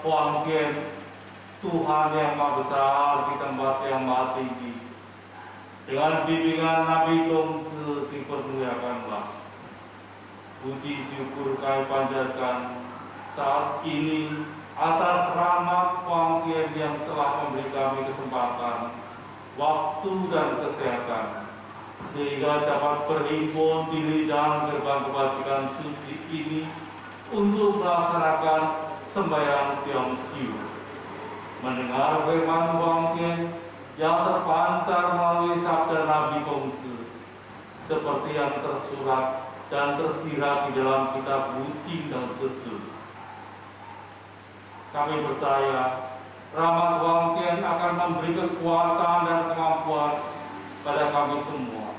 Tian, Tuhan yang Maha Besar di tempat yang Maha Tinggi. Dengan bimbingan Nabi Tongzi dipermuliakanlah. Puji syukur kami panjatkan saat ini atas rahmat Tian yang telah memberi kami kesempatan, waktu dan kesehatan sehingga dapat berhimpun di dalam gerbang kebajikan suci ini untuk melaksanakan sembahyang Tiong Chiu. Mendengar firman Huang Tian yang terpancar melalui sabda Nabi Kongzi, seperti yang tersurat dan tersirat di dalam kitab Wuji dan Sesu. Kami percaya rahmat Huang Tian akan memberi kekuatan dan kemampuan pada kami semua,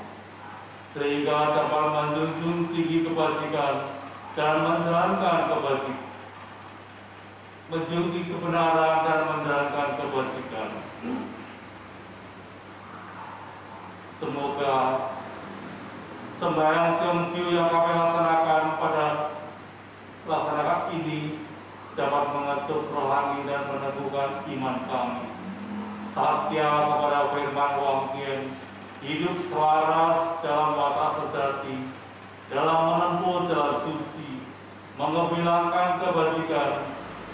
sehingga dapat menjunjung tinggi kebajikan dan menjalankan kebajikan, menjunjung kebenaran dan menjalankan kebajikan. Semoga sembahyang Tiongjiu yang kami laksanakan pada laksanakan ini dapat mengetuk rohani dan meneguhkan iman kami. Satya kepada firman Wang Tian, hidup selaras dalam batas sejati, dalam menempuh jalan suci, mengebilangkan kebajikan,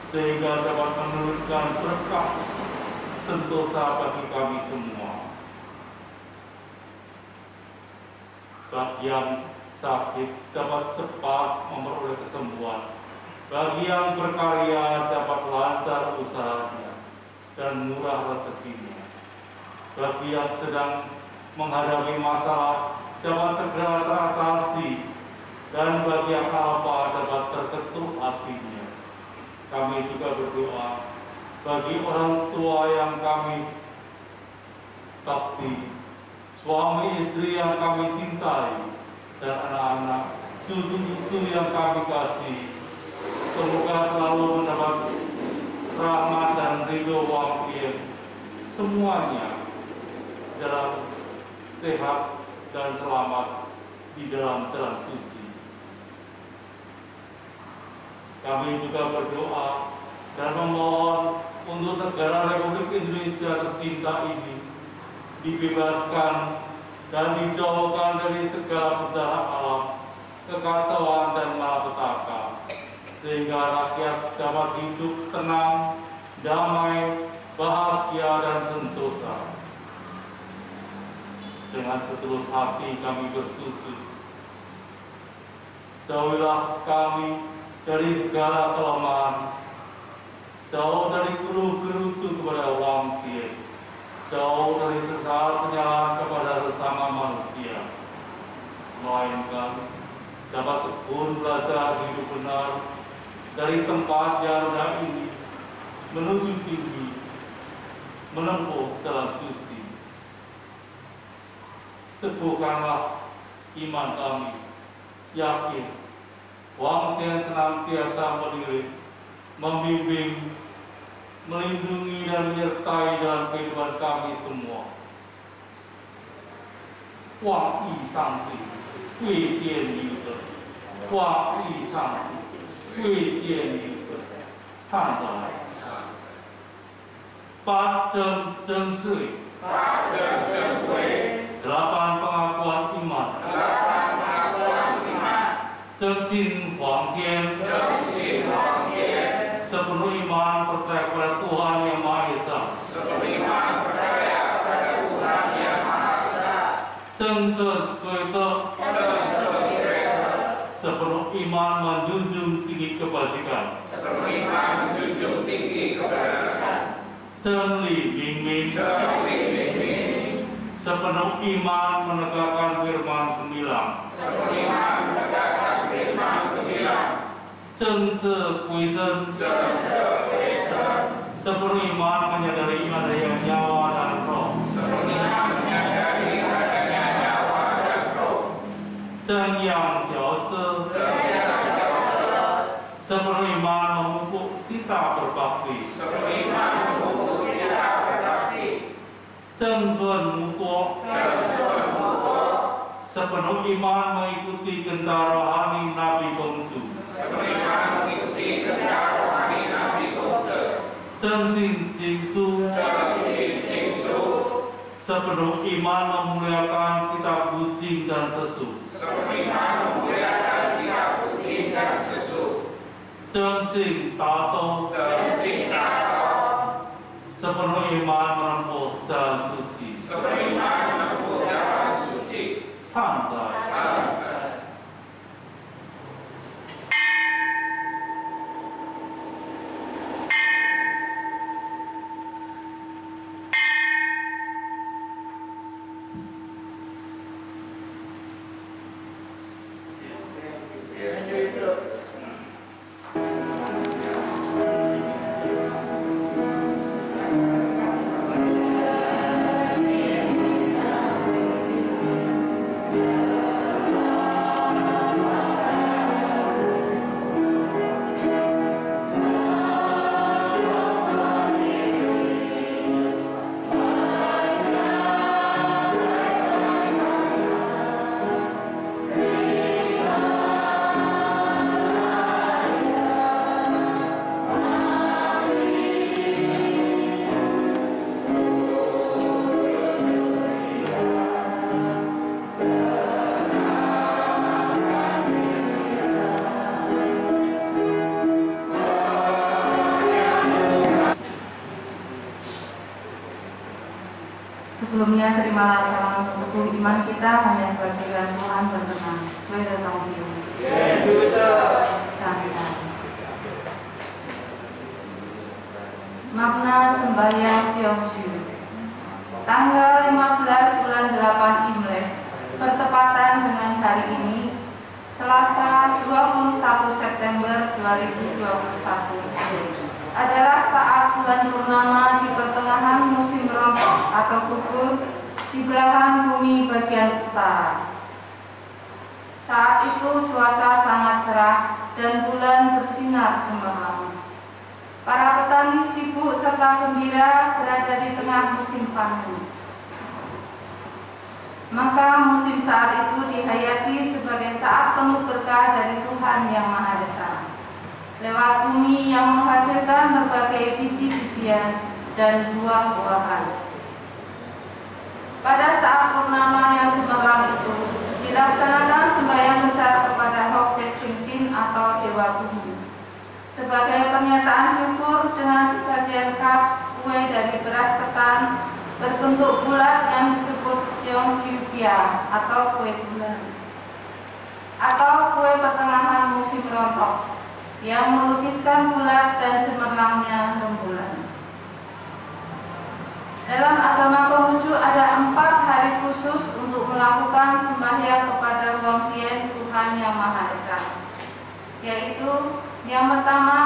sehingga dapat menurunkan berkah sentosa bagi kami semua. Bagi yang sakit dapat cepat memperoleh kesembuhan. Bagi yang berkarya dapat lancar usahanya dan murah rezekinya. Bagi yang sedang menghadapi masalah dapat segera teratasi dan bagi yang apa dapat terketuk hatinya. Kami juga berdoa bagi orang tua yang kami bakti suami istri yang kami cintai, dan anak-anak, cucu-cucu yang kami kasih. Semoga selalu mendapat rahmat dan ridho wakil semuanya dalam sehat dan selamat di dalam jalan suci. Kami juga berdoa dan memohon untuk negara Republik Indonesia tercinta ini dibebaskan dan dijauhkan dari segala bencana alam, kekacauan dan malapetaka, sehingga rakyat dapat hidup tenang, damai, bahagia dan sentosa. Dengan setulus hati kami bersujud. Jauhilah kami dari segala kelemahan, jauh dari keruh-kerutu kepada uang jauh dari sesal penyalahan kepada sesama manusia, melainkan dapat tekun belajar hidup benar dari tempat yang rendah ini menuju tinggi, menempuh jalan suci. Teguhkanlah iman kami, yakin Wang Tian senantiasa mendidik, membimbing, melindungi dan menyertai dalam kehidupan kami semua. Wang Yi Sang Di, Wei Dian Yu De, Wang Yi Sang Di, Wei Dian Yu De, 唱着来。八真真岁， 八正正规， delapan pengakuan iman, delapan pengakuan iman, 真心 Amin. Sepenuh iman percaya kepada Tuhan yang Maha Esa. Sepenuh iman percaya kepada Tuhan yang Maha Esa. Sepenuh iman menjunjung tinggi kebajikan. Sepenuh iman menjunjung tinggi kebajikan. Cerli bimbing. Sepenuh iman menegakkan 真知归身， 正正为生， sepenuh iman menyadari adanya nyawa dan roh, beriman menyadari adanya nyawa dan roh, 真yang xiao zhe, 这样消失， sepenuh iman memupuk cita berbakti, beriman memupuk cita berbakti, 真顺无多， 正顺无多。 sepenuh iman mengikuti gentar rohani Nabi Kongju, Menerima mengikuti Nabi Su. Ceng Sepenuh iman memuliakan kita Bujing dan Sesu. Sepenuh iman memuliakan kitab dan Sesu. Ceng Tato. Ceng Tato. Sepenuh iman menempuh jalan suci. Sepenuh iman menempuh jalan suci. Santai. Sebelumnya terimalah salam untuk iman kita hanya kebajikan Tuhan berkenan. Gue biru. Santai. Makna sembahyang Pyeongju Tanggal 15 bulan 8 Imlek bertepatan dengan hari ini Selasa 21 September 2021 adalah saat bulan purnama di pertengahan musim rontok atau gugur di belahan bumi bagian utara. Saat itu cuaca sangat cerah dan bulan bersinar cemerlang. Para petani sibuk serta gembira berada di tengah musim panen. Maka musim saat itu dihayati sebagai saat penuh berkah dari Tuhan Yang Maha Esa lewat bumi yang menghasilkan berbagai biji-bijian dan buah-buahan. Pada saat purnama yang cemerlang itu, dilaksanakan sembahyang besar kepada Hok Sin atau Dewa Bumi. Sebagai pernyataan syukur dengan sesajian khas kue dari beras ketan berbentuk bulat yang disebut Yeongjupia atau kue bulan atau kue pertengahan musim rontok yang melukiskan bulat dan cemerlangnya rembulan. Dalam agama Konghucu ada empat hari khusus untuk melakukan sembahyang kepada Wang Tuhan Yang Maha Esa, yaitu yang pertama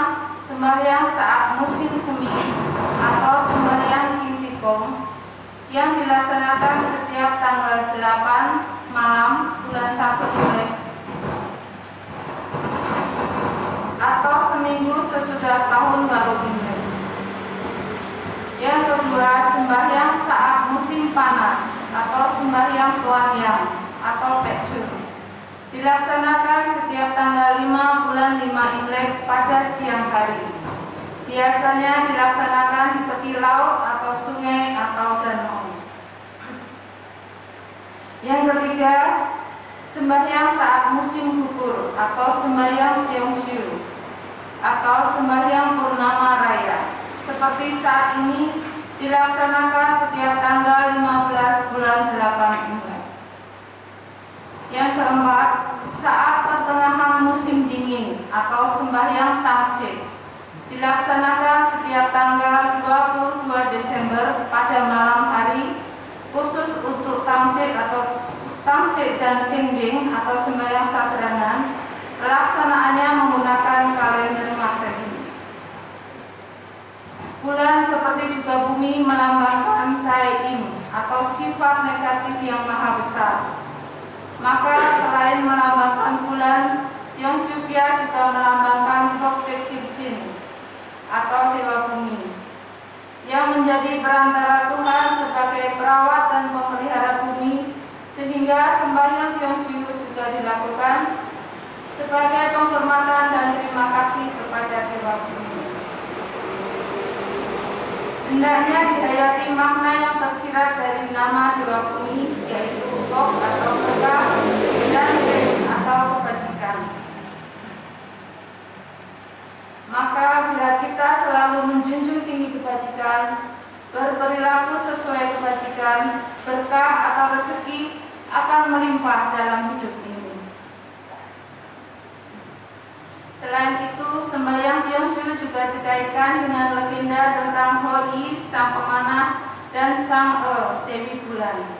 sembahyang saat musim semi atau sembahyang Kintikong yang dilaksanakan setiap tanggal 8 malam bulan 1 Imlek atau sesudah tahun baru Imlek. Yang kedua, sembahyang saat musim panas atau sembahyang Tuan Yang atau Pekjun. Dilaksanakan setiap tanggal 5 bulan 5 Imlek pada siang hari. Biasanya dilaksanakan di tepi laut atau sungai atau danau. Yang ketiga, sembahyang saat musim gugur atau sembahyang Pyeongju atau sembahyang purnama raya seperti saat ini dilaksanakan setiap tanggal 15 bulan 8 Imlek. Yang keempat, saat pertengahan musim dingin atau sembahyang Tangcik dilaksanakan setiap tanggal 22 Desember pada malam hari khusus untuk Tangcik atau Tangcik dan Cengbing atau sembahyang sadranan pelaksanaannya menggunakan kalender. Bulan seperti juga bumi melambangkan Taim atau sifat negatif yang maha besar. Maka selain melambangkan bulan, Yongsyupya juga melambangkan Hoktek Jibsin atau Dewa Bumi yang menjadi perantara Tuhan sebagai perawat dan pemelihara bumi sehingga sembahyang Yongju juga dilakukan sebagai penghormatan dan terima kasih kepada Dewa Bumi. Hendaknya dihayati makna yang tersirat dari nama dewa bumi, yaitu Bob atau berkah dan atau kebajikan. Maka bila kita selalu menjunjung tinggi kebajikan, berperilaku sesuai kebajikan, berkah atau rezeki akan melimpah dalam hidup ini. Selain itu, sembahyang Tiongju juga dikaitkan dengan legenda tentang Hoi, sang pemanah, dan Sang E, Dewi Bulan.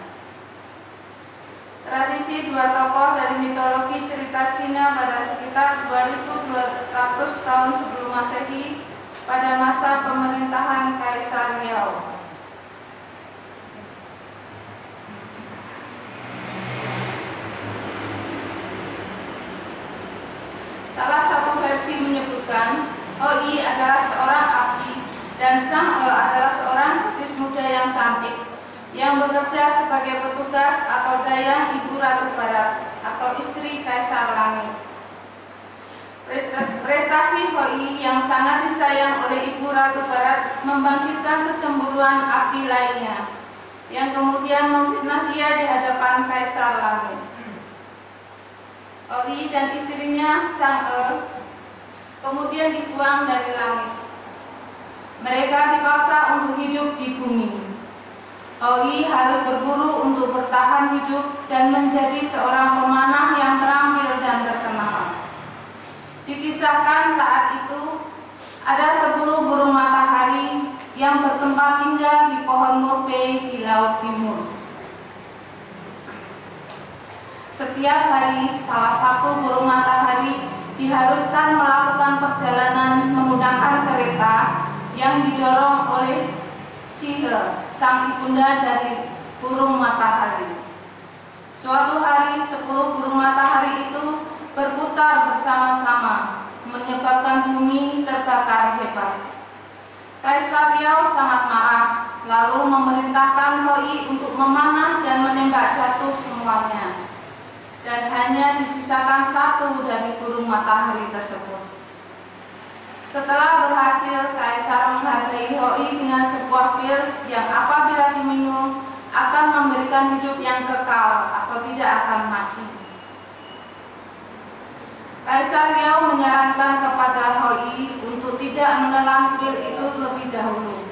Tradisi dua tokoh dari mitologi cerita Cina pada sekitar 2200 tahun sebelum Masehi pada masa pemerintahan Kaisar Liao. Salah satu versi menyebutkan Hoi adalah seorang abdi dan Sang E adalah seorang gadis muda yang cantik yang bekerja sebagai petugas atau dayang Ibu Ratu Barat atau istri Kaisar Langit. Prestasi Hoi yang sangat disayang oleh Ibu Ratu Barat membangkitkan kecemburuan abdi lainnya yang kemudian memfitnah dia di hadapan Kaisar Langit. Hoi dan istrinya Chang E kemudian dibuang dari langit. Mereka dipaksa untuk hidup di bumi. Hoi harus berburu untuk bertahan hidup dan menjadi seorang pemanah yang terampil dan terkenal. Dikisahkan saat itu ada sepuluh burung matahari yang bertempat tinggal di pohon murpei di laut timur. Setiap hari salah satu burung matahari diharuskan melakukan perjalanan menggunakan kereta yang didorong oleh Sihe, sang ibunda dari burung matahari. Suatu hari sepuluh burung matahari itu berputar bersama-sama menyebabkan bumi terbakar hebat. Kaisar Liao sangat marah lalu memerintahkan Hoi untuk memanah dan menembak jatuh semuanya dan hanya disisakan satu dari burung matahari tersebut. Setelah berhasil, Kaisar menghargai Hoi dengan sebuah pil yang apabila diminum akan memberikan hidup yang kekal atau tidak akan mati. Kaisar Liao menyarankan kepada Hoi untuk tidak menelan pil itu lebih dahulu,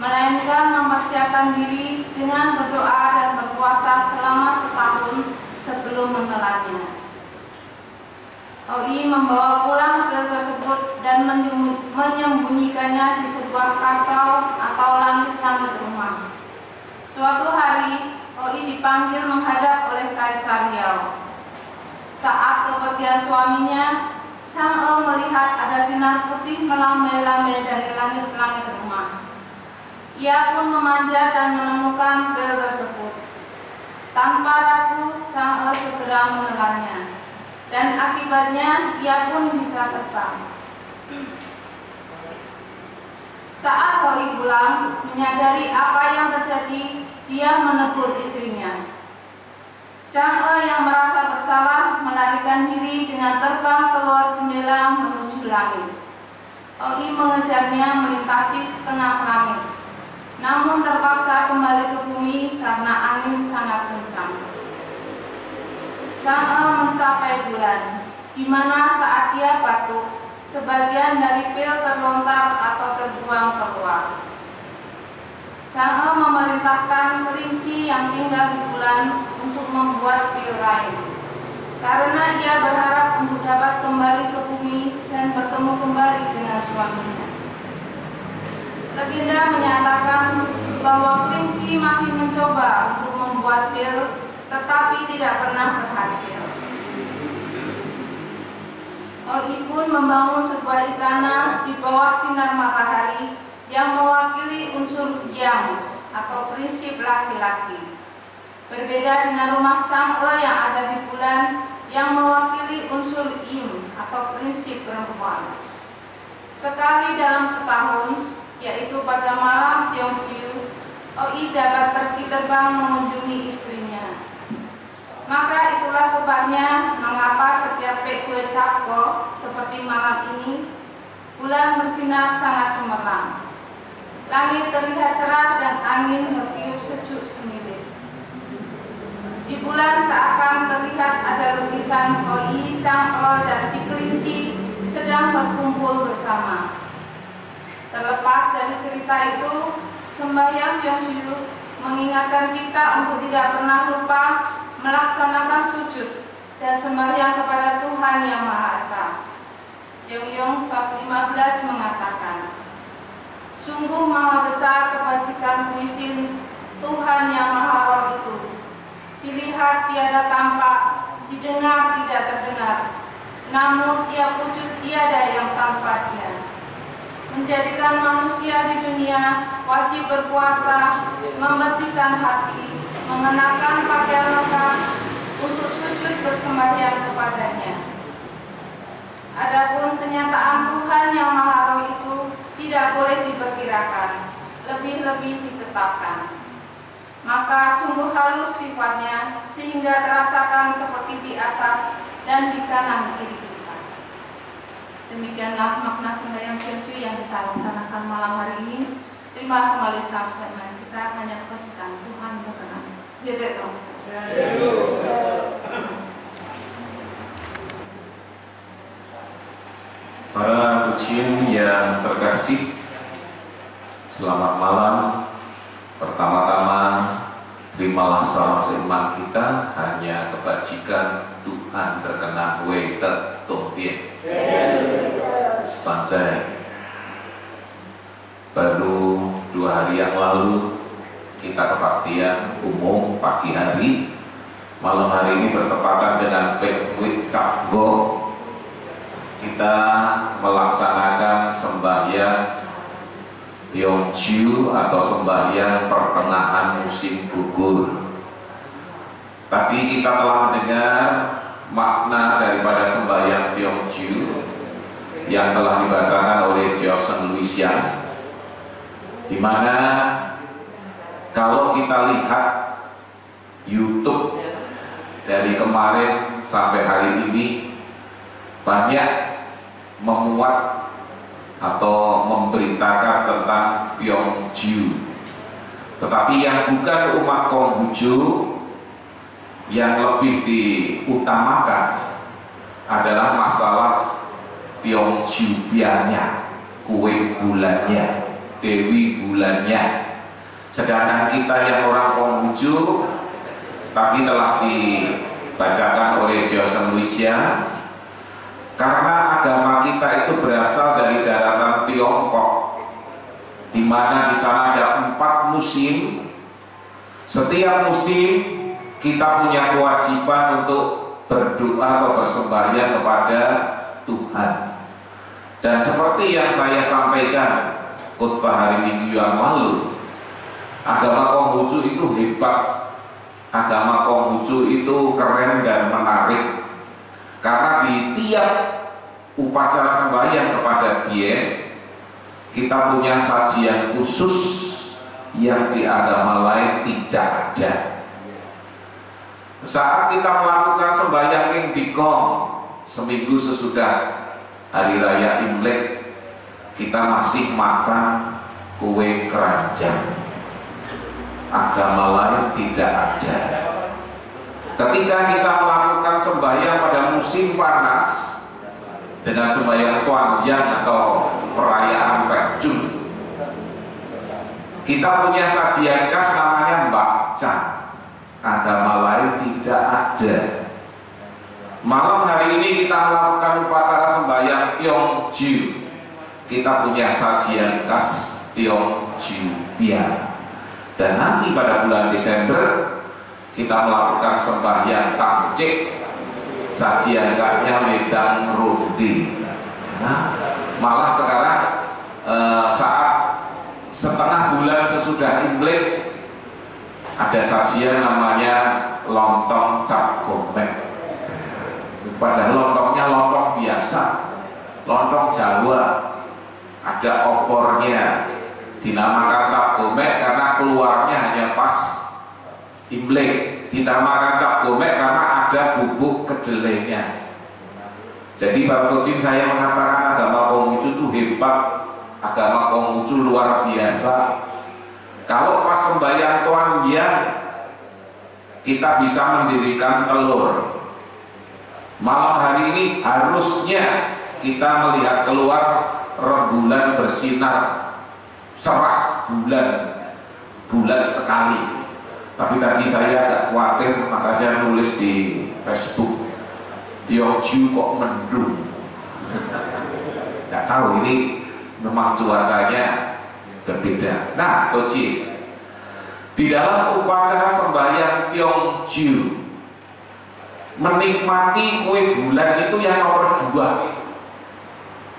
melainkan mempersiapkan diri dengan berdoa dan berpuasa selama setahun sebelum menelannya. Oi membawa pulang pil tersebut dan menyembunyikannya di sebuah kasau atau langit-langit rumah. Suatu hari, Oi dipanggil menghadap oleh Kaisar Liao. Saat kepergian suaminya, Chang E melihat ada sinar putih melambai-lambai dari langit-langit rumah. Ia pun memanjat dan menemukan pil tersebut. Tanpa ragu, Chang E segera menelannya dan akibatnya ia pun bisa terbang. Saat Hoi pulang, menyadari apa yang terjadi, dia menegur istrinya. Chang E yang merasa bersalah melarikan diri dengan terbang keluar jendela menuju langit. Hoi mengejarnya melintasi setengah langit, namun terpaksa kembali ke bumi karena angin sangat kencang. Chang'e mencapai bulan, di mana saat dia batuk, sebagian dari pil terlontar atau terbuang keluar. Chang'e memerintahkan kelinci yang tinggal di bulan untuk membuat pil lain, karena ia berharap untuk dapat kembali ke bumi dan bertemu kembali dengan suaminya. Legenda menyatakan bahwa kelinci masih mencoba untuk membuat pil tetapi tidak pernah berhasil. Oi pun membangun sebuah istana di bawah sinar matahari yang mewakili unsur yang atau prinsip laki-laki. Berbeda dengan rumah Chang'e yang ada di bulan yang mewakili unsur im atau prinsip perempuan. Sekali dalam setahun, yaitu pada malam Tiongqiu, Oi dapat pergi terbang mengunjungi istrinya. Maka itulah sebabnya mengapa setiap kulit Sabko seperti malam ini bulan bersinar sangat cemerlang. Langit terlihat cerah dan angin bertiup sejuk semilir. Di bulan seakan terlihat ada lukisan Hoi, Chang'o, dan si kelinci sedang berkumpul bersama. Terlepas dari cerita itu, sembahyang Yeonju mengingatkan kita untuk tidak pernah lupa melaksanakan sujud dan sembahyang kepada Tuhan Yang Maha Esa. Yong bab 15 mengatakan, Sungguh maha besar kebajikan puisin Tuhan yang maha roh itu. Dilihat tiada tampak, didengar tidak terdengar, namun tiap wujud tiada yang tanpa dia. Menjadikan manusia di dunia wajib berpuasa, membersihkan hati, mengenakan pakaian lengkap untuk sujud bersembahyang kepadanya. Adapun kenyataan Tuhan yang Maha Roh itu tidak boleh diperkirakan, lebih-lebih ditetapkan. Maka sungguh halus sifatnya sehingga terasakan seperti di atas dan di kanan kiri. Demikianlah makna sembahyang Kyoju yang kita laksanakan malam hari ini. Terima kembali sahabat kita hanya kebajikan Tuhan berkenan. Beda dong. Para tucin yang terkasih, selamat malam. Pertama-tama, terimalah salam seiman kita hanya kebajikan Tuhan berkenan we tien. Sanjay. Baru dua hari yang lalu kita kebaktian umum pagi hari. Malam hari ini bertepatan dengan Pekwi Capgo kita melaksanakan sembahyang Tiongju atau sembahyang pertengahan musim gugur. Tadi kita telah mendengar makna daripada sembahyang Tiongju yang telah dibacakan oleh Johnson Luisian di mana kalau kita lihat YouTube dari kemarin sampai hari ini banyak memuat atau memberitakan tentang Pyongju tetapi yang bukan umat Konghucu yang lebih diutamakan adalah masalah Pyongjubianya kue bulannya dewi bulannya sedangkan kita yang orang Konghucu tadi telah dibacakan oleh Johnson Lucia karena agama kita itu berasal dari daratan Tiongkok, di mana di sana ada empat musim. Setiap musim kita punya kewajiban untuk berdoa atau bersembahyang kepada Tuhan. Dan seperti yang saya sampaikan khutbah hari Minggu yang lalu, agama Konghucu itu hebat. Agama Konghucu itu keren dan menarik karena di tiap upacara sembahyang kepada dia kita punya sajian khusus yang di agama lain tidak ada. Saat kita melakukan sembahyang yang dikong seminggu sesudah hari raya Imlek kita masih makan kue keranjang. Agama lain tidak ada. Ketika kita melakukan sembahyang pada musim panas dengan sembahyang Tuan atau perayaan Pekjun, kita punya sajian khas namanya bakca. Agama ada. Malam hari ini kita melakukan upacara sembahyang Tiongju. Kita punya sajian khas Tiongju Pia. Dan nanti pada bulan Desember kita melakukan sembahyang tamcik sajian khasnya medang rundi nah, malah sekarang e, saat setengah bulan sesudah imlek ada sajian namanya lontong cap gomek padahal lontongnya lontong biasa. Lontong Jawa. Ada opornya. Dinamakan cap gomek karena keluarnya hanya pas Imlek. Dinamakan cap gomek karena ada bubuk kedelainya. Jadi Bapak Tocin saya mengatakan agama Konghucu itu hebat. Agama Konghucu luar biasa kalau pas sembahyang Tuhan ya kita bisa mendirikan telur. Malam hari ini harusnya kita melihat keluar rembulan bersinar cerah bulan bulan sekali. Tapi tadi saya agak khawatir maka saya nulis di Facebook Tiongju kok mendung? Nggak tahu ini memang cuacanya berbeda nah Toji. Di dalam upacara sembahyang Tiongju menikmati kue bulan itu yang nomor dua.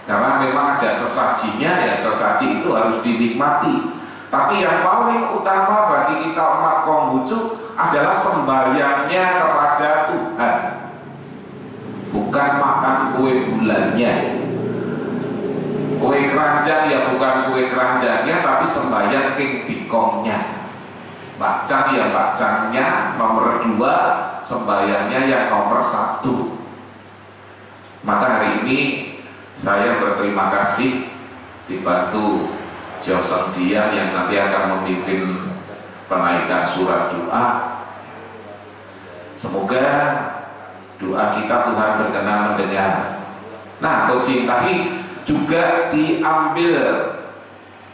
Karena memang ada sesajinya ya sesaji itu harus dinikmati. Tapi yang paling utama bagi kita umat Konghucu adalah sembahyangnya kepada Tuhan. Bukan makan kue bulannya kue keranjang ya bukan kue keranjangnya tapi sembahyang king bikongnya bacang ya bacangnya nomor dua sembahyangnya yang nomor satu. Maka hari ini saya berterima kasih dibantu Joseph Dian yang nanti akan memimpin penaikan surat doa. Semoga doa kita Tuhan berkenan mendengar. Nah Tojin tadi juga diambil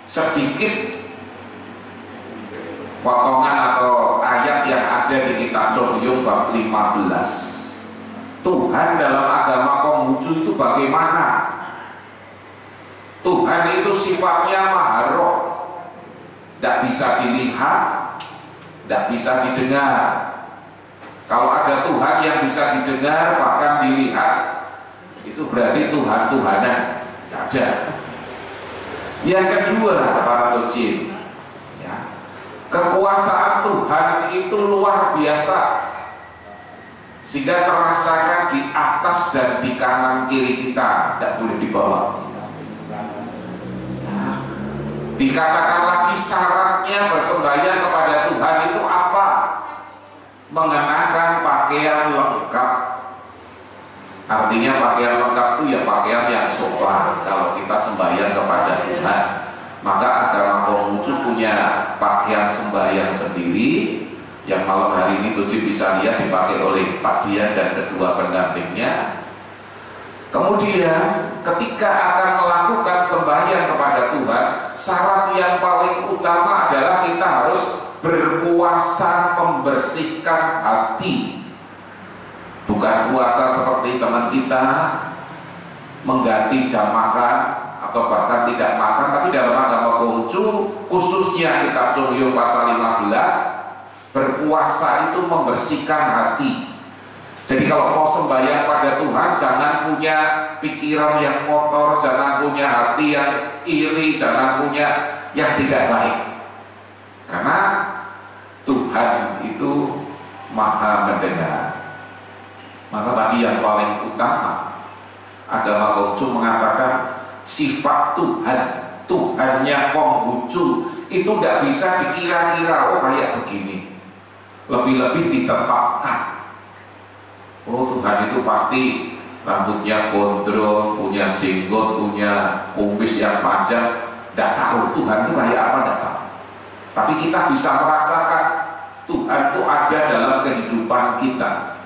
sedikit potongan atau ayat yang ada di kitab Coryong bab 15 Tuhan dalam agama Konghucu itu bagaimana? Tuhan itu sifatnya maharoh tidak bisa dilihat tidak bisa didengar. Kalau ada Tuhan yang bisa didengar bahkan dilihat itu berarti Tuhan Tuhanan ada yang kedua para tojin ya, kekuasaan Tuhan itu luar biasa sehingga terasakan di atas dan di kanan kiri kita tidak boleh dibawa Dikatakan lagi syaratnya bersembahyang kepada Tuhan itu apa? Mengenakan pakaian lengkap. Artinya pakaian lengkap itu ya pakaian yang sopan kalau kita sembahyang kepada Tuhan. Maka agama Konghucu punya pakaian sembahyang sendiri yang malam hari ini Tujuh bisa lihat dipakai oleh Pak Dian dan kedua pendampingnya Kemudian ketika akan melakukan sembahyang kepada Tuhan, syarat yang paling utama adalah kita harus berpuasa membersihkan hati. Bukan puasa seperti teman kita mengganti jam makan atau bahkan tidak makan, tapi dalam agama Konghucu khususnya kitab Chongyo pasal 15 berpuasa itu membersihkan hati jadi kalau mau sembahyang pada Tuhan jangan punya pikiran yang kotor, jangan punya hati yang iri, jangan punya yang tidak baik. Karena Tuhan itu maha mendengar. Maka tadi yang paling utama agama Konghucu mengatakan sifat Tuhan, Tuhannya Konghucu itu tidak bisa dikira-kira oh kayak begini. Lebih-lebih ditetapkan Oh Tuhan itu pasti rambutnya gondrong, punya jenggot, punya kumis yang panjang. Tidak tahu Tuhan itu kayak apa, tidak tahu. Tapi kita bisa merasakan Tuhan itu ada dalam kehidupan kita.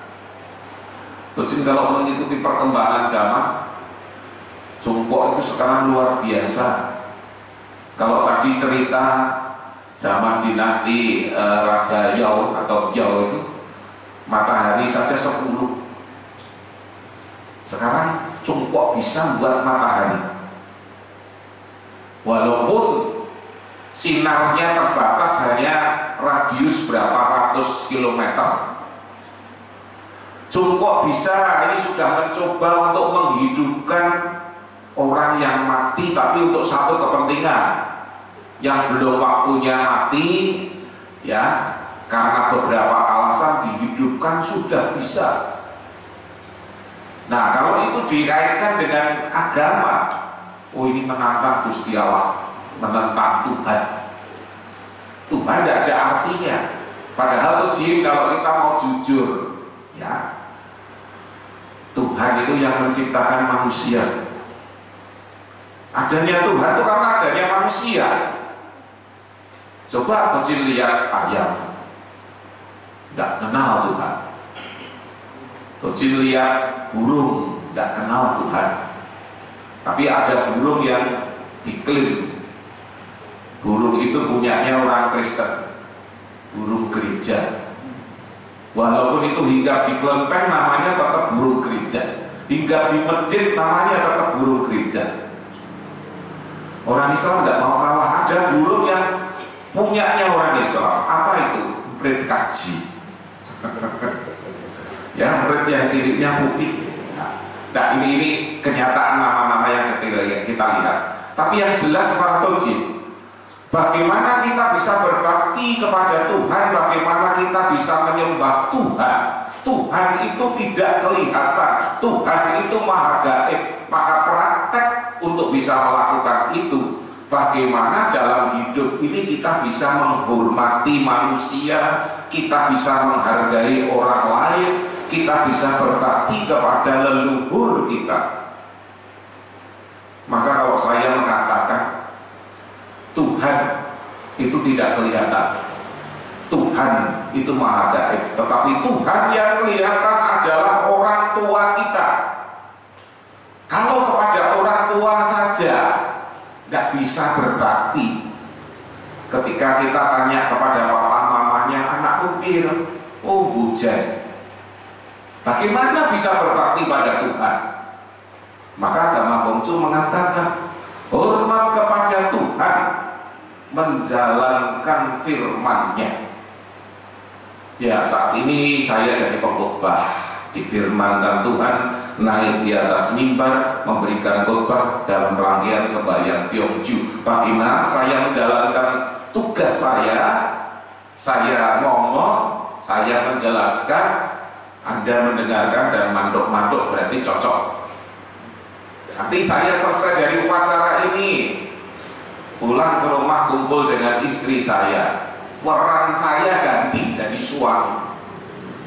Terus kalau mengikuti perkembangan zaman, jongkok itu sekarang luar biasa. Kalau tadi cerita zaman dinasti e, Raja Yao atau Yao itu matahari saja 10 sekarang cungkok bisa buat matahari. Walaupun sinarnya terbatas hanya radius berapa ratus kilometer Cungkok bisa? Ini sudah mencoba untuk menghidupkan orang yang mati tapi untuk satu kepentingan. Yang belum waktunya mati ya karena beberapa alasan dihidupkan sudah bisa. Nah kalau itu dikaitkan dengan agama oh ini menantang Gusti Allah menentang Tuhan. Tuhan tidak ada artinya. Padahal tuh kalau kita mau jujur ya Tuhan itu yang menciptakan manusia Adanya Tuhan itu karena adanya manusia. Coba kecil lihat ayam, nggak kenal Tuhan. Kecil lihat burung, nggak kenal Tuhan. Tapi ada burung yang diklaim burung itu punyanya orang Kristen, burung gereja. Walaupun itu hingga di kelenteng namanya tetap burung gereja, hingga di masjid namanya tetap burung gereja. Orang Islam nggak mau kalah ada burung yang punyanya orang Islam. Apa itu? Murid kaji. ya murid yang siripnya putih. Nah, ini ini kenyataan nama-nama yang kita lihat. Tapi yang jelas para tojib, bagaimana kita bisa berbakti kepada Tuhan, bagaimana kita bisa menyembah Tuhan. Tuhan itu tidak kelihatan, Tuhan itu maha gaib. Maka praktek untuk bisa melakukan itu bagaimana dalam hidup ini kita bisa menghormati manusia kita bisa menghargai orang lain kita bisa berbakti kepada leluhur kita maka kalau saya mengatakan Tuhan itu tidak kelihatan Tuhan itu maha gaib tetapi Tuhan yang kelihatan adalah orang tua kita kalau kepada orang tua saja nggak bisa berbakti. Ketika kita tanya kepada papa mamanya anak upir, oh bujan. Bagaimana bisa berbakti pada Tuhan? Maka agama Kongcu mengatakan hormat menjalankan firman-Nya. Ya saat ini saya jadi pengkhotbah difirmankan Tuhan naik di atas mimbar memberikan khotbah dalam rangkaian sembahyang Tiongju. Bagaimana saya menjalankan tugas saya? Saya ngomong, saya menjelaskan, Anda mendengarkan dan mandok-mandok berarti cocok. Nanti saya selesai dari upacara ini, pulang ke rumah kumpul dengan istri saya. Peran saya ganti jadi suami.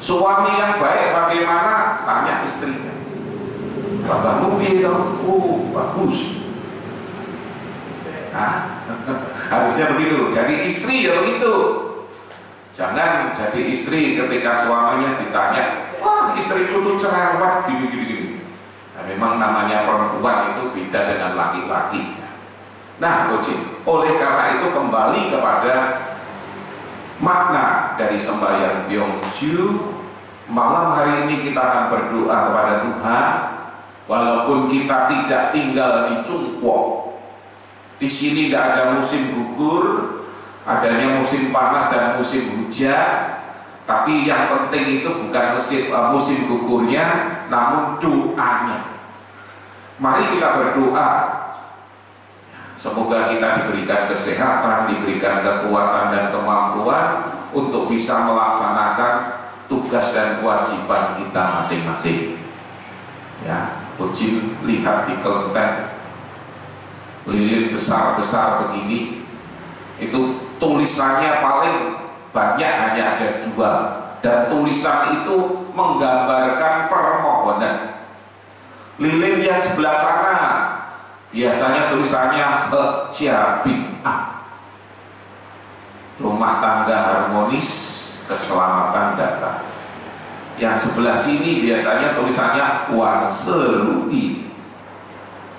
Suami yang baik bagaimana? Tanya istrinya. Bapakmu piye Oh, bagus. Nah, harusnya begitu. Jadi istri ya begitu. Jangan jadi istri ketika suaminya ditanya, wah istriku tuh cerewet gini gini gini. Nah, memang namanya perempuan itu beda dengan laki-laki. Nah, Tocin, oleh karena itu kembali kepada makna dari sembahyang Byongju malam hari ini kita akan berdoa kepada Tuhan walaupun kita tidak tinggal di Cungkwo di sini tidak ada musim gugur adanya musim panas dan musim hujan tapi yang penting itu bukan musim, uh, musim gugurnya namun doanya. Mari kita berdoa Semoga kita diberikan kesehatan, diberikan kekuatan dan kemampuan untuk bisa melaksanakan tugas dan kewajiban kita masing-masing. Ya, Puji lihat di kelenteng lilin besar-besar begini, itu tulisannya paling banyak hanya ada dua dan tulisan itu menggambarkan permohonan. Lilin yang sebelah sana biasanya tulisannya hejabi'ah rumah tangga harmonis keselamatan datang. Yang sebelah sini biasanya tulisannya wan serui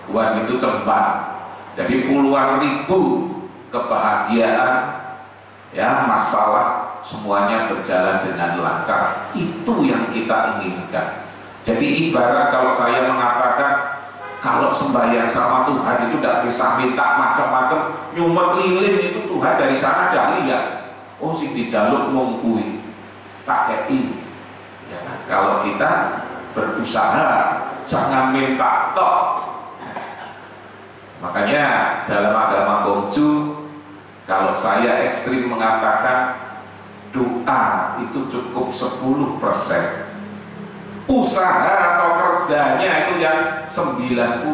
wan itu cepat jadi puluhan ribu kebahagiaan ya masalah semuanya berjalan dengan lancar. Itu yang kita inginkan. Jadi ibarat kalau saya mengatakan kalau sembahyang sama Tuhan itu tidak bisa minta macam-macam nyumet lilin itu Tuhan dari sana dah lihat. Oh si dijaluk nungguin tak kayak ya, kalau kita berusaha jangan minta tok. Makanya dalam agama Kongju kalau saya ekstrim mengatakan doa itu cukup 10% usaha atau kerjanya itu yang 90%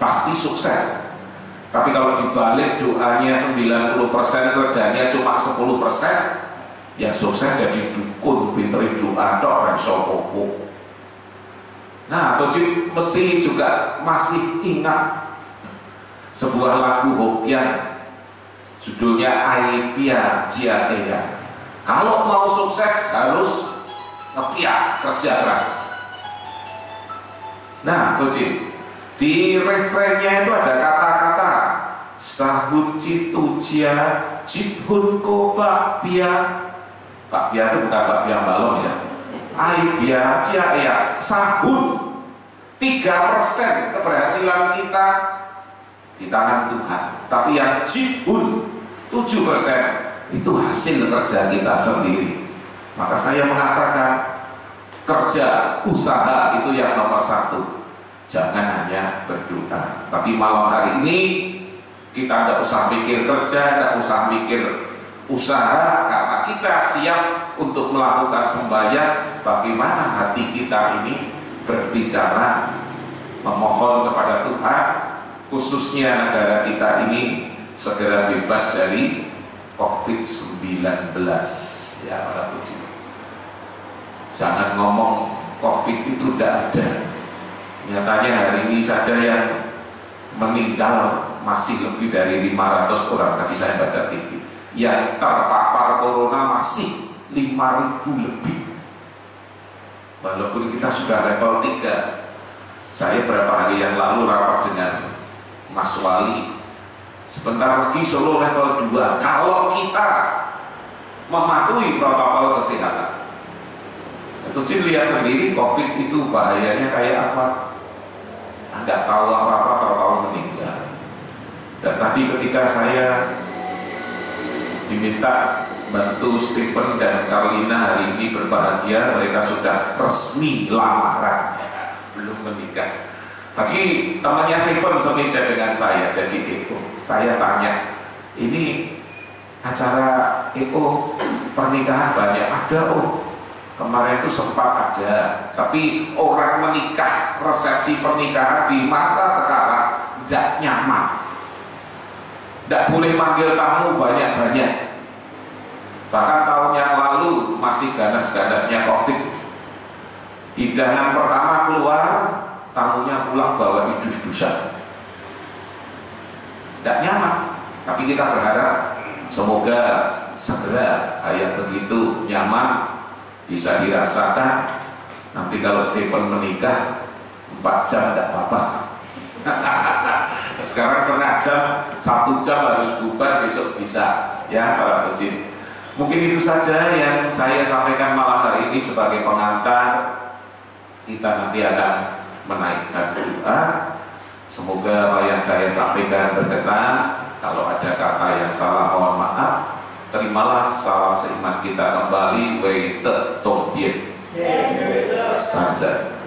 pasti sukses. Tapi kalau dibalik doanya 90% kerjanya cuma 10% yang sukses jadi dukun pinter doa dok reso popo Nah, Tojim mesti juga masih ingat sebuah lagu Hokian judulnya Aipia Jiateya. Kalau mau sukses harus ngepiak kerja keras. Nah, Tojim di refrennya itu ada kata-kata sahut citujia jibhun ko bakpia bakpia itu bukan bakpia balon ya. Aibia ya. Sahun 3% keberhasilan kita di tangan Tuhan. Tapi yang jibun 7% itu hasil kerja kita sendiri. Maka saya mengatakan kerja usaha itu yang nomor satu. Jangan hanya berdoa tapi malam hari ini kita tidak usah mikir kerja tidak usah mikir usaha karena kita siap untuk melakukan sembahyang bagaimana hati kita ini berbicara memohon kepada Tuhan khususnya negara kita ini segera bebas dari COVID-19 ya para puji jangan ngomong COVID itu tidak ada. Nyatanya hari ini saja yang meninggal masih lebih dari 500 orang. Tadi saya baca TV yang terpapar corona masih 5000 lebih. Walaupun kita sudah level 3 saya berapa hari yang lalu rapat dengan Mas Wali sebentar lagi Solo level 2 kalau kita mematuhi protokol kesehatan. Itu Cin lihat sendiri covid itu bahayanya kayak apa? Nggak tahu apa-apa tahu-tahu meninggal. Dan tadi ketika saya diminta bantu Stephen dan Carlina hari ini berbahagia mereka sudah resmi lamaran. Belum menikah tadi temannya Stephen semeja dengan saya jadi Eko saya tanya ini acara Eko pernikahan banyak ada oh kemarin itu sempat ada tapi orang menikah resepsi pernikahan di masa sekarang tidak nyaman. Tidak boleh manggil tamu banyak-banyak. Bahkan tahun yang lalu masih ganas-ganasnya covid. Hidangan pertama keluar tamunya pulang bawa idus dusan tidak nyaman. Tapi kita berharap semoga segera kayak begitu nyaman bisa dirasakan. Nanti kalau Stephen menikah 4 jam tidak apa-apa. Sekarang setengah jam satu jam harus bubar besok bisa ya para pecin. Mungkin itu saja yang saya sampaikan malam hari ini sebagai pengantar. Kita nanti akan menaikkan doa. Semoga apa yang saya sampaikan berkenan. Kalau ada kata yang salah mohon maaf. Terimalah salam seiman kita kembali. Wei te tong bien saja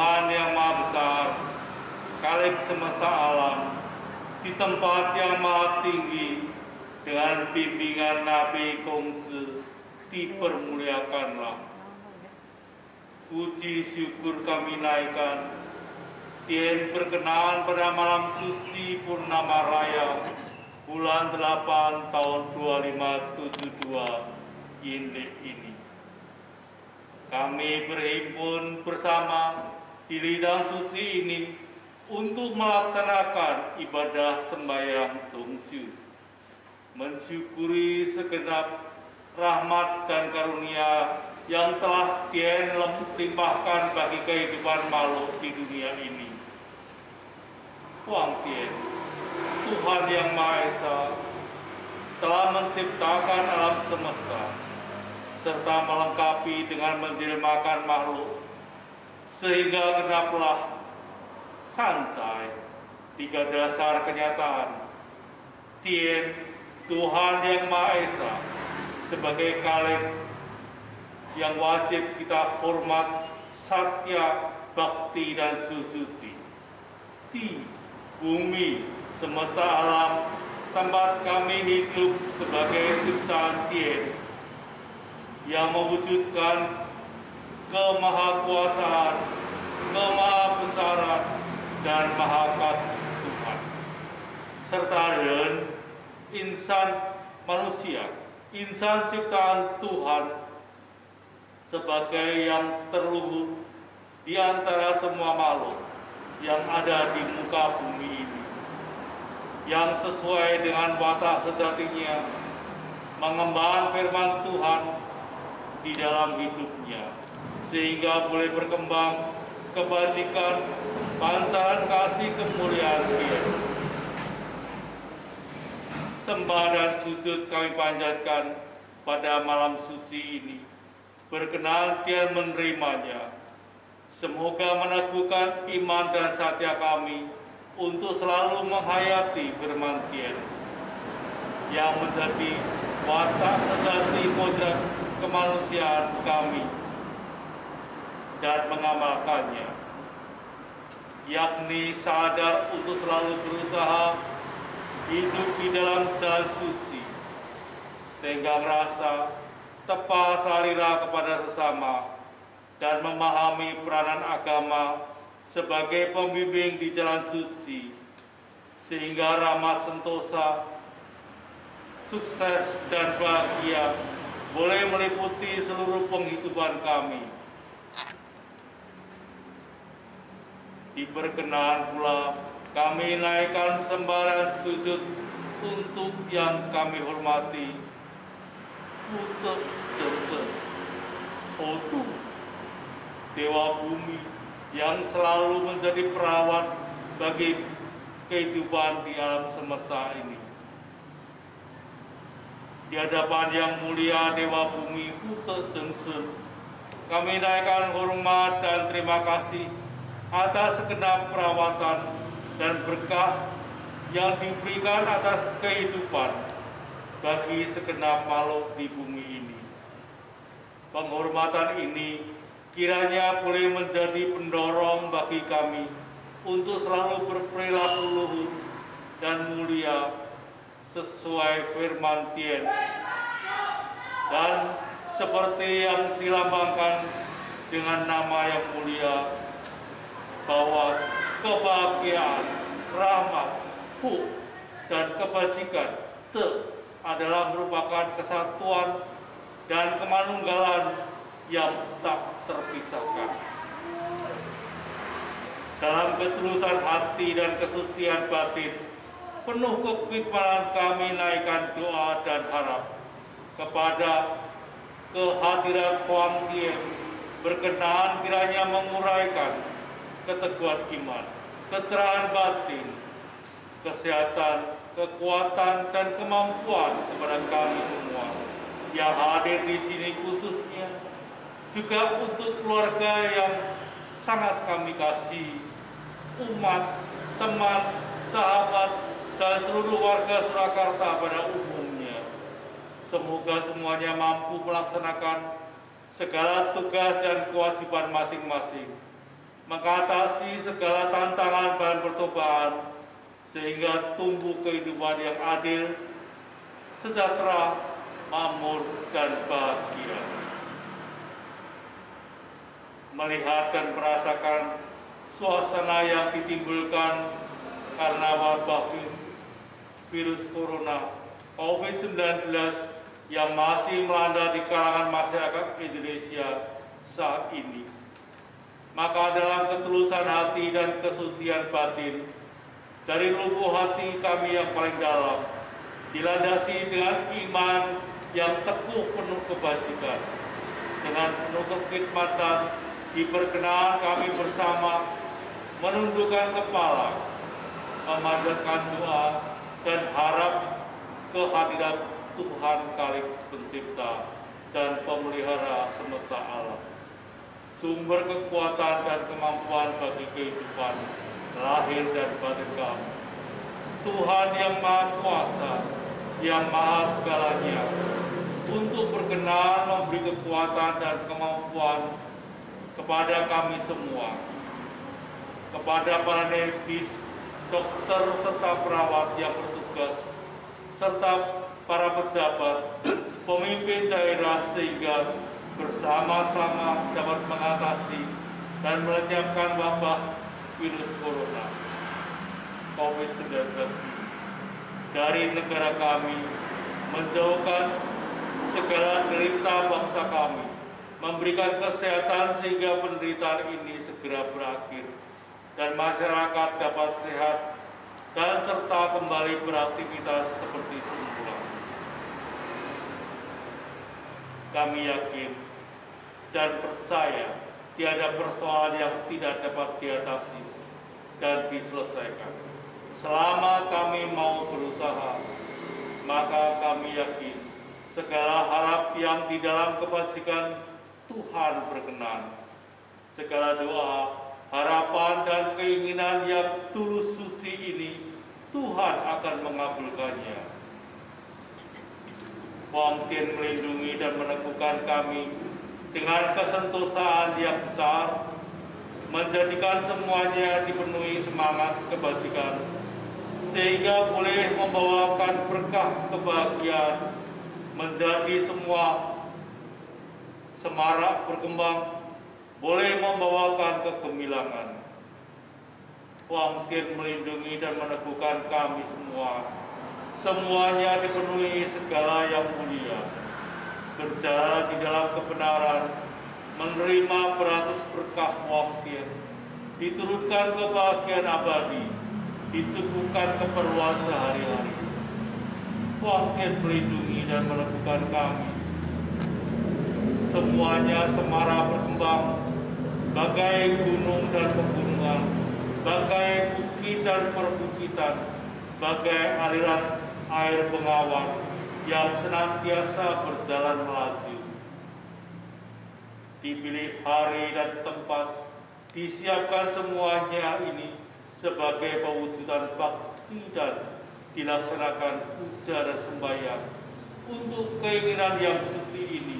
Tuhan yang Maha Besar, Kalik semesta alam, di tempat yang maha tinggi, dengan bimbingan Nabi Kongzi, dipermuliakanlah. Puji syukur kami naikkan, Tien berkenan pada malam suci Purnama Raya, bulan 8 tahun 2572 Yinde ini. Kami berhimpun bersama di lidang suci ini untuk melaksanakan ibadah sembahyang Tungju. Mensyukuri segenap rahmat dan karunia yang telah Tien limpahkan bagi kehidupan makhluk di dunia ini. Tuang Tien, Tuhan yang Maha Esa, telah menciptakan alam semesta serta melengkapi dengan menjelmakan makhluk sehingga genaplah sancai tiga dasar kenyataan Tien Tuhan yang Maha Esa sebagai kalian yang wajib kita hormat satya, bakti, dan susuti. Di bumi semesta alam tempat kami hidup sebagai ciptaan Tien yang mewujudkan kemahakuasaan, kemahabesaran, dan maha Tuhan. Serta Ren, insan manusia, insan ciptaan Tuhan sebagai yang terluhur di antara semua makhluk yang ada di muka bumi ini yang sesuai dengan watak sejatinya mengemban firman Tuhan di dalam hidupnya sehingga boleh berkembang kebajikan pancaran kasih kemuliaan dia sembah dan sujud kami panjatkan pada malam suci ini. Berkenan dia menerimanya. Semoga meneguhkan iman dan satya kami untuk selalu menghayati firman Tuhan. Yang menjadi watak sejati kodrat kemanusiaan kami dan mengamalkannya yakni sadar untuk selalu berusaha hidup di dalam jalan suci tenggang rasa tepat sarira kepada sesama dan memahami peranan agama sebagai pembimbing di jalan suci sehingga rahmat sentosa sukses dan bahagia boleh meliputi seluruh penghidupan kami. Diberkenan pula kami naikkan sembaran sujud untuk yang kami hormati. Untuk Johnson, Otu, Dewa Bumi yang selalu menjadi perawat bagi kehidupan di alam semesta ini di hadapan yang mulia Dewa Bumi Putu Jengsun. Kami naikkan hormat dan terima kasih atas segenap perawatan dan berkah yang diberikan atas kehidupan bagi segenap makhluk di bumi ini. Penghormatan ini kiranya boleh menjadi pendorong bagi kami untuk selalu berperilaku luhur dan mulia sesuai firman Tien. Dan seperti yang dilambangkan dengan nama yang mulia, bahwa kebahagiaan, rahmat, fu, dan kebajikan te adalah merupakan kesatuan dan kemanunggalan yang tak terpisahkan. dalam ketulusan hati dan kesucian batin, penuh kekwiparan kami naikkan doa dan harap kepada kehadiran Huang Tie berkenaan kiranya menguraikan keteguhan iman, kecerahan batin, kesehatan, kekuatan, dan kemampuan kepada kami semua yang hadir di sini khususnya juga untuk keluarga yang sangat kami kasih, umat, teman, sahabat, dan seluruh warga Surakarta pada umumnya. Semoga semuanya mampu melaksanakan segala tugas dan kewajiban masing-masing, mengatasi segala tantangan dan percobaan, sehingga tumbuh kehidupan yang adil, sejahtera, makmur, dan bahagia melihat dan merasakan suasana yang ditimbulkan karena wabah virus corona COVID-19 yang masih melanda di kalangan masyarakat Indonesia saat ini. Maka dalam ketulusan hati dan kesucian batin, dari lubuk hati kami yang paling dalam, dilandasi dengan iman yang teguh penuh kebajikan, dengan penuh kekhidmatan diperkenan kami bersama menundukkan kepala, memanjatkan doa, dan harap kehadiran Tuhan Kalik Pencipta dan Pemelihara semesta alam. Sumber kekuatan dan kemampuan bagi kehidupan lahir dan batin kami. Tuhan yang Maha Kuasa, yang Maha segalanya, untuk berkenan memberi kekuatan dan kemampuan kepada kami semua, kepada para medis, dokter, serta perawat yang bertugas, serta para pejabat, pemimpin daerah sehingga bersama-sama dapat mengatasi dan melenyapkan wabah virus corona COVID-19 ini dari negara kami, menjauhkan segala derita bangsa kami, memberikan kesehatan sehingga penderitaan ini segera berakhir dan masyarakat dapat sehat dan serta kembali beraktivitas seperti semula. Kami yakin dan percaya tiada persoalan yang tidak dapat diatasi dan diselesaikan. Selama kami mau berusaha, maka kami yakin segala harap yang di dalam kebajikan Tuhan berkenan. Segala doa, harapan, dan keinginan yang tulus suci ini Tuhan akan mengabulkannya. Mungkin melindungi dan meneguhkan kami dengan kesentosaan yang besar, menjadikan semuanya dipenuhi semangat kebajikan, sehingga boleh membawakan berkah kebahagiaan menjadi semua semarak berkembang, boleh membawakan kegemilangan. Wangkir melindungi dan meneguhkan kami semua. Semuanya dipenuhi segala yang mulia. Berjalan di dalam kebenaran, menerima beratus berkah wangkir, diturunkan kebahagiaan abadi, dicukupkan keperluan sehari-hari. Wangkir melindungi dan meneguhkan kami semuanya semara berkembang, bagai gunung dan pegunungan, bagai bukit dan perbukitan, bagai aliran air pengawan yang senantiasa berjalan melaju. Dipilih hari dan tempat, disiapkan semuanya ini sebagai pewujudan bakti dan dilaksanakan puja dan sembahyang untuk keinginan yang suci ini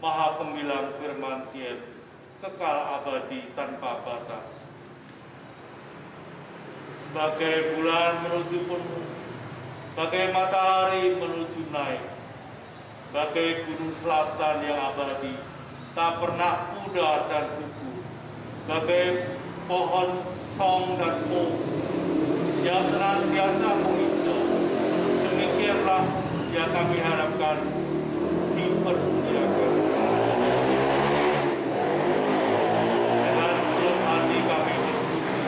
Maha Pemilang firman Tiet, kekal abadi tanpa batas. Bagai bulan menuju penuh, bagai matahari menuju naik, bagai gunung selatan yang abadi, tak pernah pudar dan gugur, bagai pohon song dan mo yang senantiasa menghijau. Demikianlah yang kami harapkan dipermuliakan. Dengan sepenuh hati kami bersuci,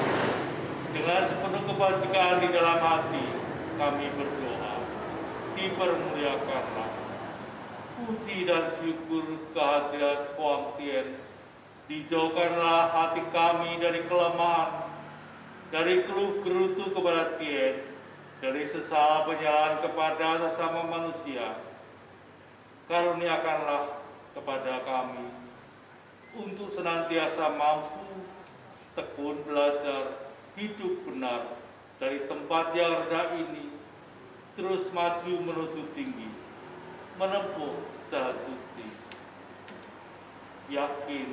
dengan sepenuh kebajikan di dalam hati, kami berdoa, dipermuliakanlah. Puji dan syukur kehadirat Huang Tien, dijauhkanlah hati kami dari kelemahan, dari keluh gerutu kepada Tien, dari sesal penyalaan kepada sesama manusia. Karuniakanlah kepada kami untuk senantiasa mampu tekun belajar hidup benar dari tempat yang rendah ini terus maju menuju tinggi menempuh jalan suci. Yakin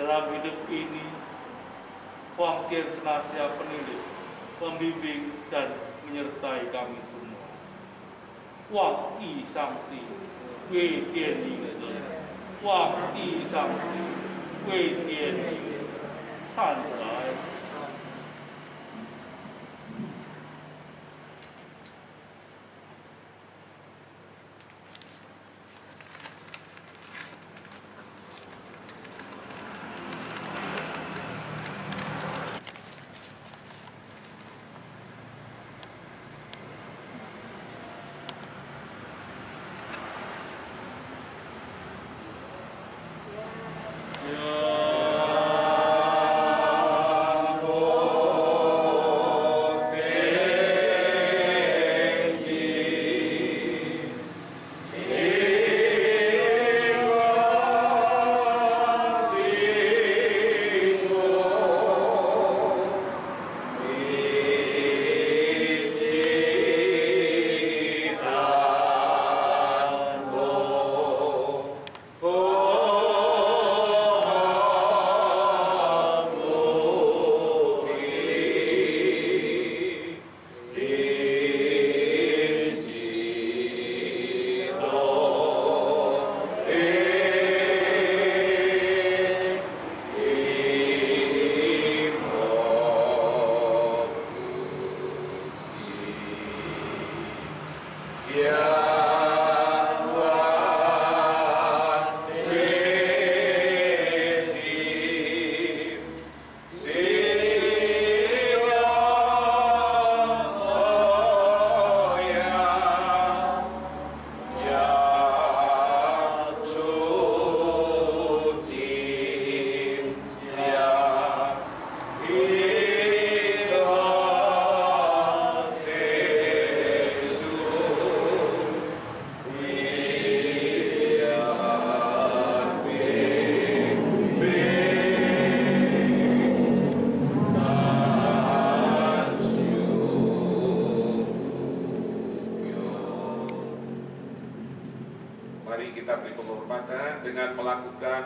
dalam hidup ini Huang Tian senantiasa penilik pembimbing dan menyertai kami semua. Wang Yi Sang Wei Tian Yi. Wang Yi Wei Tian Yi. 善来。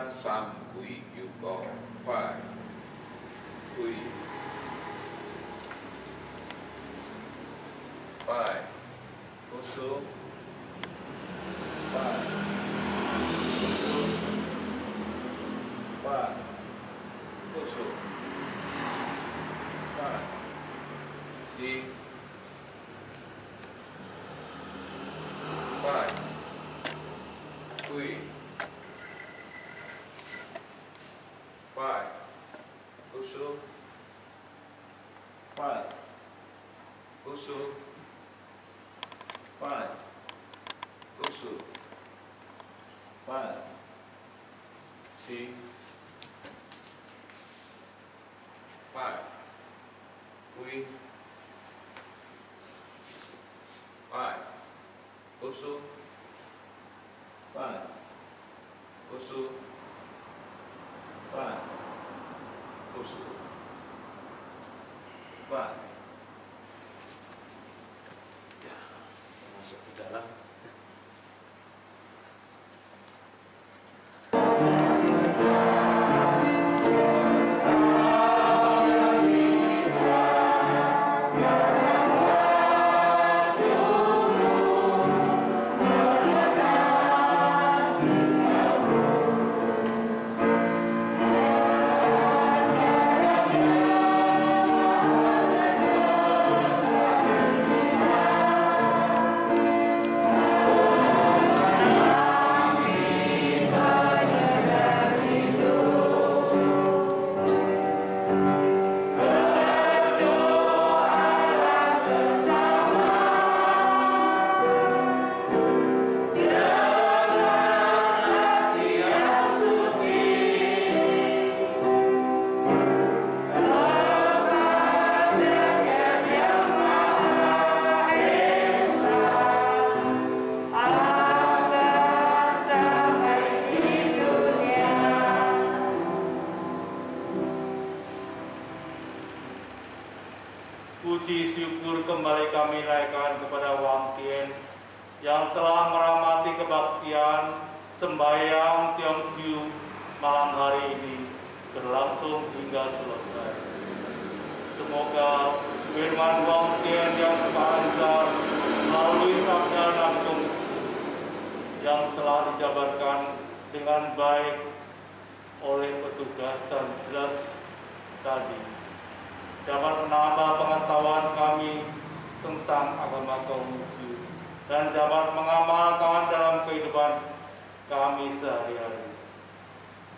Melakukan See? Five. Queen. Five. Also. Five. Also. Five. Also. Five. Ya, masuk ke dalam.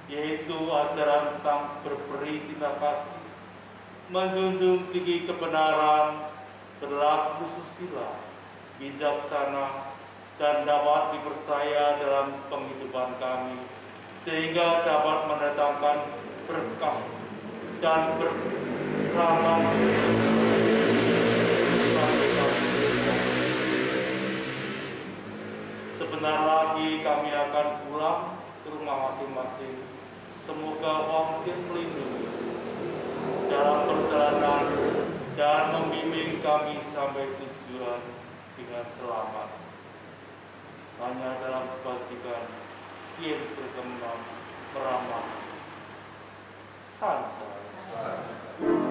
Yaitu ajaran tentang berberi cinta kasih menjunjung tinggi kebenaran berlaku susila bijaksana dan dapat dipercaya dalam penghidupan kami sehingga dapat mendatangkan berkah dan berrahmat Sebentar lagi kami akan pulang ke rumah masing-masing. Semoga Allah melindungi dalam perjalanan dan membimbing kami sampai tujuan dengan selamat. Hanya dalam kebajikan yang berkembang meramah santai.